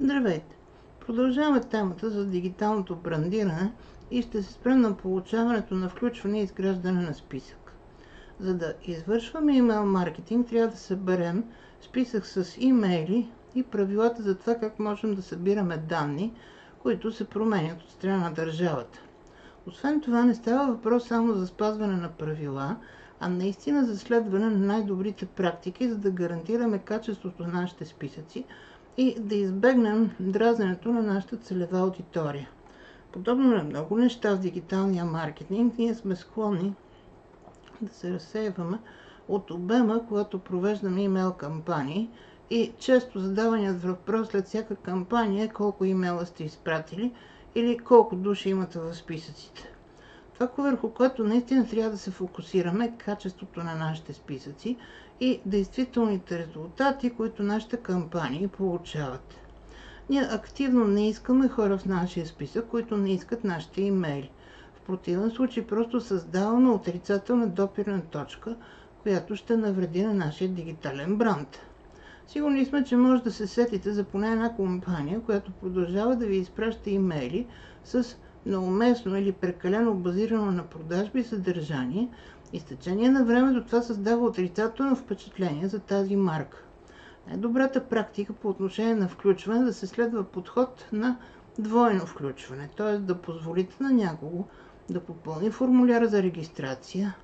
Здравейте! Продължаваме темата за дигиталното брандиране и ще се спрем на получаването на включване и изграждане на списък. За да извършваме имейл маркетинг, трябва да съберем списък с имейли и правилата за това как можем да събираме данни, които се променят от страна на държавата. Освен това, не става въпрос само за спазване на правила, а наистина за следване на най-добрите практики, за да гарантираме качеството на нашите списъци и да избегнем дразненето на нашата целева аудитория. Подобно на много неща в дигиталния маркетинг, ние сме склонни да се разсейваме от обема, когато провеждаме имейл кампании и често задаваният въпрос след всяка кампания е колко имейла сте изпратили или колко души имате в списъците. Това, върху което наистина трябва да се фокусираме, е качеството на нашите списъци и действителните резултати, които нашите кампании получават. Ние активно не искаме хора в нашия списък, които не искат нашите имейли. В противен случай просто създаваме отрицателна допирна точка, която ще навреди на нашия дигитален бранд. Сигурни сме, че може да се сетите за поне една компания, която продължава да ви изпраща имейли с неуместно или прекалено базирано на продажби съдържание и с течение на времето това създава отрицателно впечатление за тази марка. Най-добрата практика по отношение на включване е да се следва подход на двойно включване, т.е. да позволите на някого да попълни формуляра за регистрация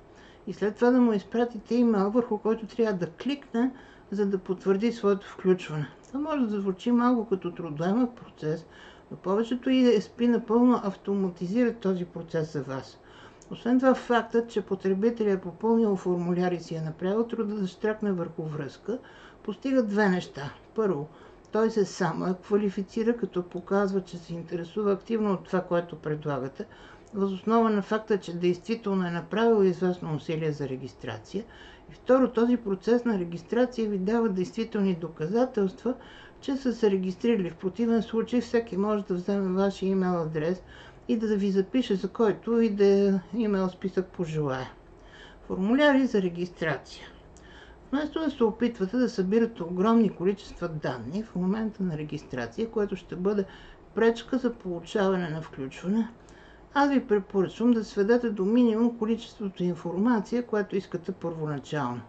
и след това да му изпратите имейл, върху който трябва да кликне, за да потвърди своето включване. Това може да звучи малко като трудоемък процес, но повечето ESP напълно автоматизират този процес за вас. Освен това, фактът, че потребителят е попълнил формуляр и си е направил труда да штракне върху връзка, постига две неща. Първо, той се само квалифицира, като показва, че се интересува активно от това, което предлагате, възоснова на факта, че действително е направил известно усилие за регистрация. И второ, този процес на регистрация ви дава действителни доказателства, че са се регистрирали. В противен случай всеки може да вземе вашия имейл адрес и да ви запише за който и да имейл списък пожелая. Формуляри за регистрация. Вместо да се опитвате да събирате огромни количества данни в момента на регистрация, което ще бъде пречка за получаване на включване, аз ви препоръчвам да сведете до минимум количеството информация, което искате първоначално.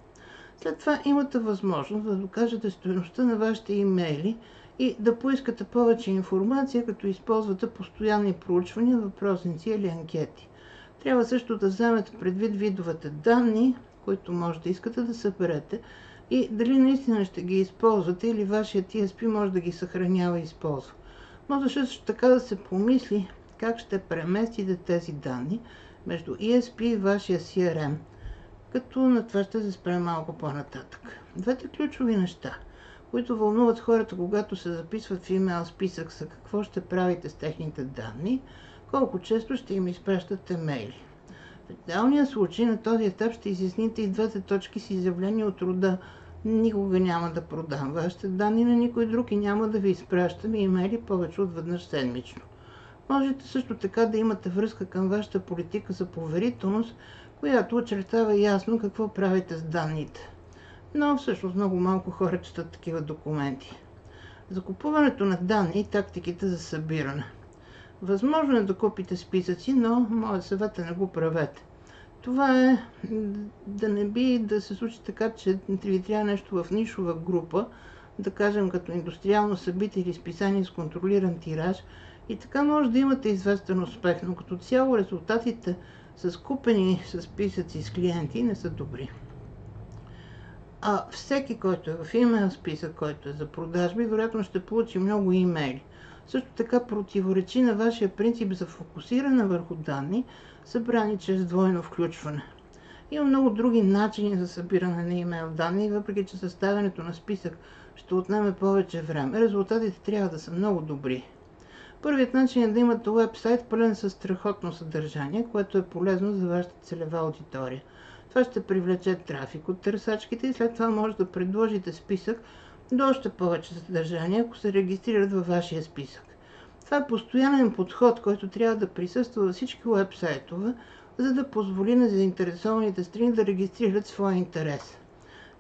След това имате възможност да докажете стоеността на вашите имейли и да поискате повече информация, като използвате постоянни проучвания, въпросници или анкети. Трябва също да вземете предвид видовете данни, които може да искате да съберете и дали наистина ще ги използвате или вашия TSP може да ги съхранява и използва. Може също така да се помисли как ще преместите тези данни между ESP и вашия CRM – като на това ще се спрем малко по-нататък. Двете ключови неща, които вълнуват хората, когато се записват в имейл списък са какво ще правите с техните данни, колко често ще им изпращате мейли. В идеалния случай на този етап ще изясните и двете точки с изявление от рода никога няма да продам вашите данни на никой друг и няма да ви изпращам имейли повече от веднъж седмично. Можете също така да имате връзка към вашата политика за поверителност, която очертава ясно какво правите с данните. Но всъщност много малко хора четат такива документи. Закупуването на данни и тактиките за събиране. Възможно е да купите списъци, но моят съвет е не го правете. Това е да не би да се случи така, че ви трябва нещо в нишова група, да кажем като индустриално събитие или списание с контролиран тираж, и така може да имате известен успех, но като цяло резултатите с купени списъци с клиенти не са добри. А всеки, който е в имейл списък, който е за продажби, вероятно ще получи много имейли. Също така противоречи на вашия принцип за фокусиране върху данни, събрани чрез двойно включване. Има много други начини за събиране на имейл данни, въпреки че съставянето на списък ще отнеме повече време. Резултатите трябва да са много добри. Първият начин е да имате уебсайт пълен с страхотно съдържание, което е полезно за вашата целева аудитория. Това ще привлече трафик от търсачките и след това може да предложите списък до още повече съдържание, ако се регистрират във вашия списък. Това е постоянен подход, който трябва да присъства във всички уебсайтове, за да позволи на заинтересованите страни да регистрират своя интерес.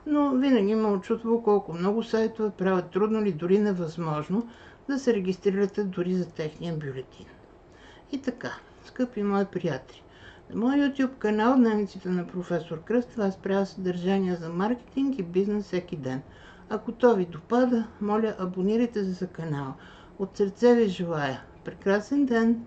Но винаги ме очутва колко много сайтове правят трудно или дори невъзможно да се регистрирате дори за техния бюлетин. И така, скъпи мои приятели, на моя YouTube канал Дневниците на професор Кръстев аз правя съдържания за маркетинг и бизнес всеки ден. Ако то ви допада, моля абонирайте се за канала. От сърце ви желая прекрасен ден!